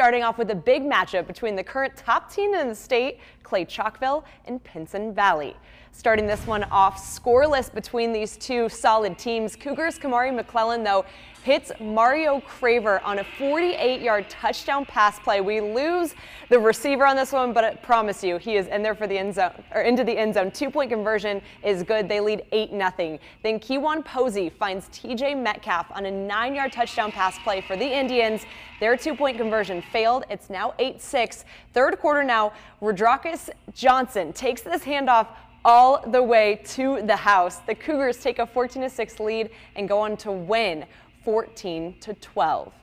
Starting off with a big matchup between the current top team in the state, Clay Chalkville, and Pinson Valley. Starting this one off scoreless between these two solid teams. Cougars Kamari McClellan, though, hits Mario Craver on a 48-yard touchdown pass play. We lose the receiver on this one, but I promise you, he is in there for the end zone, or into the end zone. Two-point conversion is good. They lead 8-0. Then Kewan Posey finds TJ Metcalf on a nine-yard touchdown pass play for the Indians. Their two-point conversion failed. It's now 8-6. Third quarter now, Rodrakis Johnson takes this handoff all the way to the house. The Cougars take a 14 6 lead and go on to win 14 to 12.